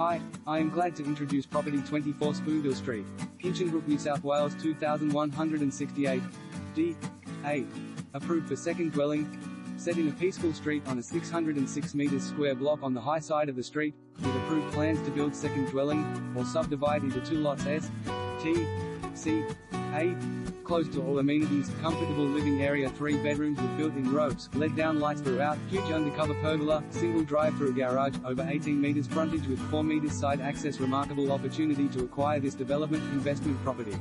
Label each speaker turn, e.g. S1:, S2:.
S1: Hi, I am glad to introduce property 24 Spoonbill Street, Hinchinbrook, New South Wales 2168. D. A. Approved for second dwelling. Set in a peaceful street on a 606 metres square block on the high side of the street, with approved plans to build second dwelling, or subdivide into two lots S, T, C, A. Close to all amenities, comfortable living area 3 bedrooms with built-in robes, LED-down lights throughout, huge undercover pergola, single drive-through garage, over 18 metres frontage with 4 metres side access Remarkable opportunity to acquire this development investment property.